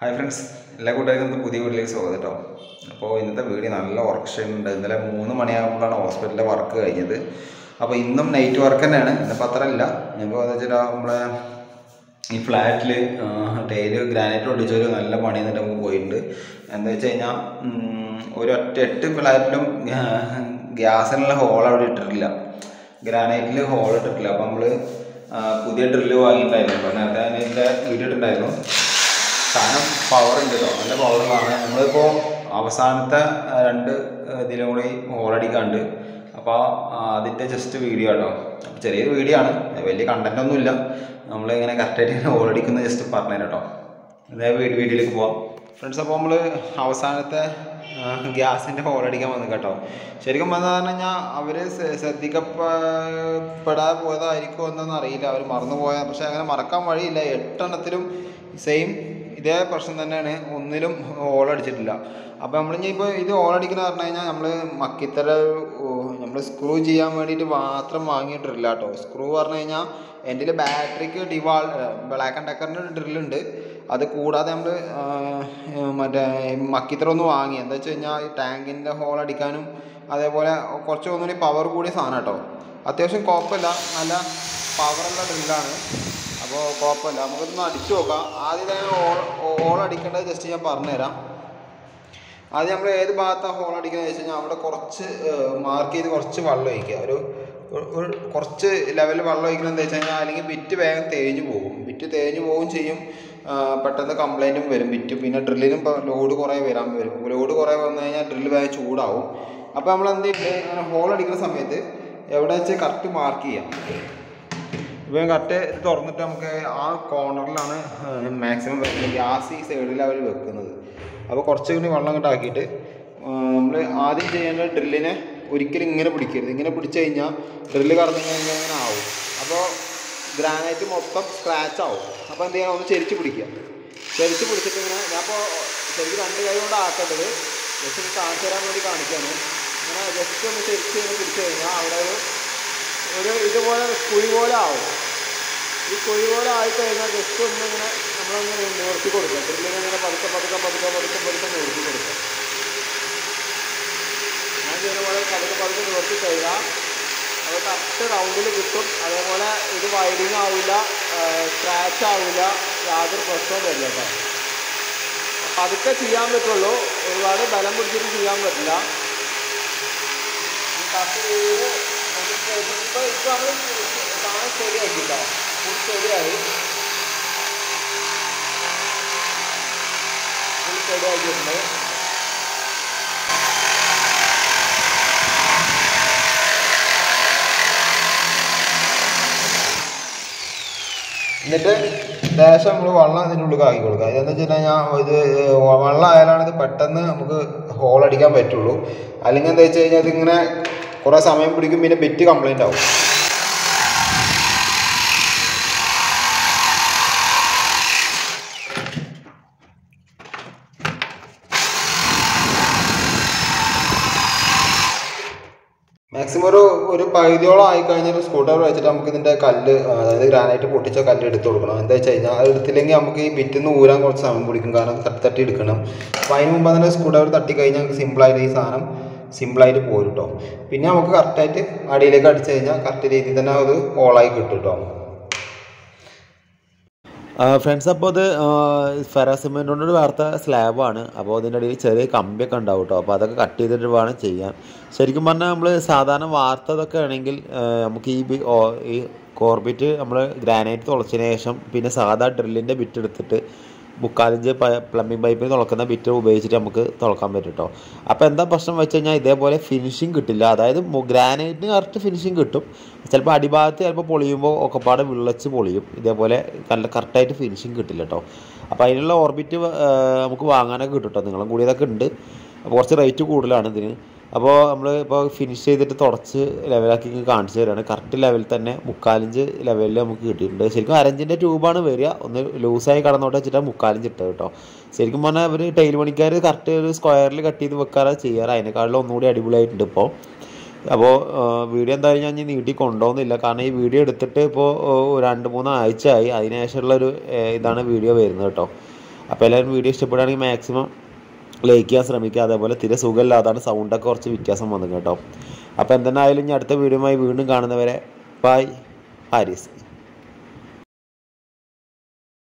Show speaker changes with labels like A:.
A: Hi friends എല്ലാ കൂട്ടുകാർക്കും പുതിയ വീട്ടിലേക്ക് സ്വാഗതം കേട്ടോ അപ്പോൾ ഇന്നത്തെ വീഡിയോ നല്ല വർക്ക് ക്ഷീണുണ്ട് ഇന്നലെ മൂന്ന് മണിയാകുമ്പോഴാണ് ഹോസ്പിറ്റലിലെ വർക്ക് കഴിഞ്ഞത്. അപ്പോൾ ഇന്നും നൈറ്റ് വർക്ക് തന്നെയാണ്. ഇന്നിപ്പോൾ അത്ര ഇല്ല ഇപ്പോൾ എന്ന് വെച്ചാൽ നമ്മളെ ഈ ഫ്ലാറ്റിൽ ടൈൽ ഗ്രാനൈറ്റ് ഒട്ടിച്ചൊരു നല്ല പണി എന്നിട്ട് നമുക്ക് പോയിട്ടുണ്ട്. എന്താ വെച്ച് കഴിഞ്ഞാൽ ഒരു ഒറ്റ എട്ട് ഫ്ലാറ്റിലും ഗ്യാസിനുള്ള ഹോൾ അവിടെ ഇട്ടിട്ടില്ല. ഗ്രാനൈറ്റിൽ ഹോൾ ഇട്ടിട്ടില്ല. അപ്പോൾ നമ്മൾ പുതിയ ഡ്രില്ല് വാങ്ങിയിട്ടുണ്ടായിരുന്നു. അപ്പോൾ നേരത്തെ ഞാൻ ഇതിന്റെ വീഡിയോ സാധനം പവർ ഉണ്ട് കേട്ടോ. നല്ല പവറുള്ളതാണ് നമ്മളിപ്പോൾ അവസാനത്തെ രണ്ട് ഇതിലും കൂടി ഹോളടിക്കാണ്ട് അപ്പോൾ അതിന്റെ ജസ്റ്റ് വീഡിയോ കേട്ടോ അപ്പോൾ ചെറിയൊരു വീഡിയോ ആണ്. വലിയ കണ്ടന്റ് ഒന്നുമില്ല നമ്മളിങ്ങനെ കറക്റ്റായിട്ട് ഇങ്ങനെ ഹോളടിക്കുന്നത് ജസ്റ്റ് പറഞ്ഞു കേട്ടോ. അതേ വീഡിയോ വീഡിയോയിലേക്ക് പോവാം. ഫ്രണ്ട്സ് അപ്പോൾ നമ്മൾ അവസാനത്തെ ഗ്യാസിന്റെ ഹോളടിക്കാൻ വന്നു കേട്ടോ. ശരിക്കും പറഞ്ഞു കഴിഞ്ഞാൽ അവർ ശ്രദ്ധിക്കപ്പെടാൻ പോയതായിരിക്കും എന്നൊന്നും അറിയില്ല. അവർ മറന്നു പോയ പക്ഷേ അങ്ങനെ മറക്കാൻ വഴിയില്ല. എട്ടെണ്ണത്തിലും സെയിം ഇതേ പ്രശ്നം തന്നെയാണ്. ഒന്നിലും ഓളടിച്ചിട്ടില്ല അപ്പോൾ നമ്മൾ ഇനി ഇപ്പോൾ ഇത് ഓളടിക്കുന്ന പറഞ്ഞു കഴിഞ്ഞാൽ നമ്മൾ മക്കിത്തര നമ്മൾ സ്ക്രൂ ചെയ്യാൻ വേണ്ടിയിട്ട് മാത്രം വാങ്ങിയിട്ടില്ല കേട്ടോ സ്ക്രൂ പറഞ്ഞു കഴിഞ്ഞാൽ എന്റെ ബാറ്ററിക്ക് ഡിവാൾ ബ്ലാക്ക് ആൻഡ് ഡെക്കറിന്റെ ഡ്രില്ലുണ്ട് അത് കൂടാതെ നമ്മൾ മറ്റേ മക്കിത്തറ ഒന്ന് വാങ്ങി. എന്താ വെച്ച് കഴിഞ്ഞാൽ ഈ ടാങ്കിന്റെ ഹോൾ അടിക്കാനും അതേപോലെ കുറച്ച് ഒന്നുകൂടി പവർ കൂടിയ സാധനം കേട്ടോ അത്യാവശ്യം കുഴപ്പമില്ല. നല്ല പവറുള്ള ഡ്രില്ലാണ് അപ്പോൾ കുഴപ്പമില്ല. നമുക്കിതൊന്ന് അടിച്ചു നോക്കാം. ആദ്യം തന്നെ ഓൾ ഓൾ അടിക്കേണ്ടത് ജസ്റ്റ് ഞാൻ പറഞ്ഞുതരാം. ആദ്യം നമ്മൾ ഏത് ഭാഗത്താണ് ഹോൾ അടിക്കുന്നത് വെച്ച് കഴിഞ്ഞാൽ അവിടെ കുറച്ച് മാർക്ക് ചെയ്ത് കുറച്ച് വെള്ളം ഒഴിക്കുക. ഒരു കുറച്ച് ലെവലിൽ വെള്ളം ഒഴിക്കണം എന്താ വെച്ച് കഴിഞ്ഞാൽ അല്ലെങ്കിൽ ബിറ്റ് വേഗം തേഞ്ഞു പോകും. ബിറ്റ് തേഞ്ഞു പോവുകയും ചെയ്യും. പെട്ടെന്ന് കംപ്ലൈന്റും വരും. ബിറ്റ് പിന്നെ ഡ്രില്ലിനും ലോഡ് കുറേ വരാൻ വരും. ലോഡ് കുറേ വന്നു കഴിഞ്ഞാൽ ഡ്രില്ല് വേഗം ചൂടാവും. അപ്പോൾ നമ്മൾ എന്ത് ചെയ്യും അങ്ങനെ ഹോൾ അടിക്കുന്ന സമയത്ത് എവിടെ വെച്ച് കറക്റ്റ് മാർക്ക് ചെയ്യാം. ഇപ്പം കറക്റ്റ് തുറന്നിട്ട് നമുക്ക് ആ കോർണറിലാണ് മാക്സിമം വെക്കുന്നത് ഗ്യാസ് ഈ സൈഡിൽ അവർ വെക്കുന്നത്. അപ്പോൾ കുറച്ച് കൂടി വെള്ളം ഇങ്ങോട്ട് ആക്കിയിട്ട് നമ്മൾ ആദ്യം ചെയ്യേണ്ട ഡ്രില്ലിനെ ഒരിക്കലും ഇങ്ങനെ പിടിക്കരുത്. ഇങ്ങനെ പിടിച്ചു കഴിഞ്ഞാൽ ഡ്രില്ല് കറന്നു കഴിഞ്ഞാൽ ഇങ്ങനെ ആവും. അപ്പോൾ ഗ്രാനൈറ്റ് മൊത്തം സ്ക്രാച്ച് ആവും. അപ്പോൾ എന്ത് ചെയ്യണം? ഒന്ന് ചെരിച്ച് പിടിക്കുക. ചെരിച്ച് പിടിച്ചിട്ട് ഇങ്ങനെ ഞാൻ ഇപ്പോൾ ശരിക്കും രണ്ട് കൈ കൊണ്ട് ആക്കേണ്ടത് ജസ്റ്റ് കാണിച്ചു തരാൻ വേണ്ടി കാണിക്കാണ്. ഇങ്ങനെ ജസ്റ്റ് ഒന്ന് ചെരിച്ച് ഇങ്ങനെ പിടിച്ചു കഴിഞ്ഞാൽ അവിടെ ഒരു ഒരു ഇതുപോലെ കുഴി പോലെ ആവും. ഈ കുഴി പോലെ ആയിക്കഴിഞ്ഞാൽ ജസ്റ്റ് ഒന്ന് ഇങ്ങനെ നമ്മളൊന്ന് നിവർത്തി കൊടുക്കുക ഡ്രില്ലിനെ ഇങ്ങനെ പതുക്കെ പതുക്കെ പതുക്കെ പതുക്കെ പതുക്കെ നിവർത്തി കൊടുക്കുക ഞാൻ ചെയ്യുന്ന പോലെ പതുക്കെ പതുക്കെ നിവർത്തി കഴിഞ്ഞാൽ അത് കറക്റ്റ് റൗണ്ടിൽ കിട്ടും. അതേപോലെ ഇത് വൈഡിങ് ആവില്ല സ്ക്രാച്ച് ആവില്ല യാതൊരു പ്രശ്നവും വരില്ല കേട്ടോ. അപ്പം അതൊക്കെ ചെയ്യാൻ പറ്റുള്ളൂ. ഒരുപാട് ബലം പിടിച്ചിട്ട് ചെയ്യാൻ പറ്റില്ല. കറക്റ്റ് ചെയ്ത് ഇപ്പോൾ ഇപ്പോൾ നമ്മൾ സാധനം ശരിയാക്കി കേട്ടോ ശരിയായി ശരിയാക്കിയിട്ടുണ്ട് എന്നിട്ട് ലേശം നമ്മൾ വെള്ളം അതിന്റെ ഉള്ളിൽ ആക്കി കൊടുക്കുക. ഇതെന്ന് വെച്ച് കഴിഞ്ഞാൽ ഇത് വെള്ളം ആയാലാണ് ഇത് പെട്ടെന്ന് നമുക്ക് ഹോൾ അടിക്കാൻ പറ്റുള്ളൂ. അല്ലെങ്കിൽ എന്താ വെച്ച് കഴിഞ്ഞാൽ ഇതിങ്ങനെ കുറേ സമയം പിടിക്കും പിന്നെ ബെറ്റ് കംപ്ലൈന്റ് ആവും. മാക്സിമം ഒരു ഒരു പകുതിയോളം ആയി സ്കൂട്ടർ വെച്ചിട്ട് നമുക്ക് ഇതിന്റെ കല്ല് അതായത് ഗ്രാനൈറ്റ് പൊട്ടിച്ച കല്ല് എടുത്ത് കൊടുക്കണം. എന്താ വെച്ച് കഴിഞ്ഞാൽ അത് എടുത്തില്ലെങ്കിൽ നമുക്ക് ഈ ബിറ്റിൽ നിന്ന് ഊരാൻ കുറച്ച് സമയം പിടിക്കും. കാരണം തട്ടി തട്ടി എടുക്കണം. അപ്പോൾ അതിന് മുമ്പ് തന്നെ സ്കൂട്ടർ തട്ടി കഴിഞ്ഞാൽ നമുക്ക് സിമ്പിളായിട്ട് ഈ സാധനം സിമ്പിളായിട്ട് പോരും കേട്ടോ പിന്നെ നമുക്ക് കറക്റ്റായിട്ട് അടിയിലേക്ക് അടിച്ചു കഴിഞ്ഞാൽ കറക്റ്റ് രീതിയിൽ തന്നെ അത് ഓളായി കിട്ടും കേട്ടോ
B: ഫ്രണ്ട്സ് അപ്പോൾ അത് ഫെറാ സിമെന്റ് കൊണ്ട് വാർത്ത സ്ലാബാണ് അപ്പോൾ അതിന്റെ ഇടയിൽ ചെറിയ കമ്പിയൊക്കെ ഉണ്ടാവും കേട്ടോ അപ്പോൾ അതൊക്കെ കട്ട് ചെയ്തിട്ട് വേണം ചെയ്യാൻ. ശരിക്കും പറഞ്ഞാൽ നമ്മൾ സാധാരണ വാർത്തതൊക്കെ ആണെങ്കിൽ നമുക്ക് ഈ ഈ കോർബിറ്റ് നമ്മൾ ഗ്രാനൈറ്റ് തുളച്ചതിന് ശേഷം പിന്നെ സാധാ ഡ്രില്ലിന്റെ ബിറ്റ് എടുത്തിട്ട് മുക്കാലിഞ്ച് പ്ലംബിംഗ് പൈപ്പിൽ തുളക്കുന്ന ബിറ്റ് ഉപയോഗിച്ചിട്ട് നമുക്ക് തുളക്കാൻ പറ്റും കേട്ടോ അപ്പോൾ എന്താ പ്രശ്നം വെച്ച് കഴിഞ്ഞാൽ ഇതേപോലെ ഫിനിഷിങ് കിട്ടില്ല. അതായത് ഗ്രാനൈറ്റിന് കറക്റ്റ് ഫിനിഷിങ് കിട്ടും. ചിലപ്പോൾ അടിഭാഗത്ത് ചിലപ്പോൾ പൊളിയുമ്പോൾ ഒക്കെപ്പാട് വിള്ളച്ച് പൊളിയും. ഇതേപോലെ നല്ല കറക്റ്റായിട്ട് ഫിനിഷിങ് കിട്ടില്ല കേട്ടോ അപ്പോൾ അതിനുള്ള ഓർബിറ്റ് നമുക്ക് വാങ്ങാനൊക്കെ കിട്ടും കേട്ടോ നിങ്ങളും കൂടി ഇതൊക്കെ ഉണ്ട്. കുറച്ച് റേറ്റ് കൂടുതലാണ് ഇതിന്. അപ്പോൾ നമ്മൾ ഇപ്പോൾ ഫിനിഷ് ചെയ്തിട്ട് തുടച്ച് ലെവലാക്കി കാണിച്ചു തരാണ്. കറക്റ്റ് ലെവലിൽ തന്നെ മുക്കാലിഞ്ച് ലെവലിൽ നമുക്ക് കിട്ടിയിട്ടുണ്ട്. ശരിക്കും അരഞ്ചിന്റെ ട്യൂബാണ് വരിക. ഒന്ന് ലൂസായി കടന്നോട്ട് വെച്ചിട്ടാണ് മുക്കാലിഞ്ച് ഇട്ടത് കേട്ടോ. ശരിക്കും പറഞ്ഞാൽ അവർ ടൈൽ പണിക്കാർ കറക്റ്റ് ഒരു സ്ക്വയറിൽ കട്ട് ചെയ്ത് വെക്കാറാണ് ചെയ്യാറ്. അതിനേക്കാളും ഒന്നുകൂടി അടിപൊളിയായിട്ടുണ്ട് ഇപ്പോൾ അപ്പോൾ വീഡിയോ എന്തായാലും ഞാൻ നീട്ടി കൊണ്ടുപോകുന്നില്ല. കാരണം ഈ വീഡിയോ എടുത്തിട്ട് ഇപ്പോൾ രണ്ട് മൂന്ന് ആഴ്ചയായി. അതിനുശേഷമുള്ളൊരു ഇതാണ് വീഡിയോ വരുന്നത് കേട്ടോ. അപ്പോൾ എല്ലാവരും വീഡിയോ ഇഷ്ടപ്പെടുകയാണെങ്കിൽ മാക്സിമം ചെയ്യാൻ ശ്രമിക്കുക. അതേപോലെ തീരെ സുഖമില്ലാതാണ്. സൗണ്ടൊക്കെ കുറച്ച് വ്യത്യാസം വന്നു കേട്ടോ. അപ്പോൾ എന്തെന്നായാലും ഇനി അടുത്ത വീഡിയോയുമായി വീണ്ടും കാണുന്നവരെ ബൈ ഹാരിസ്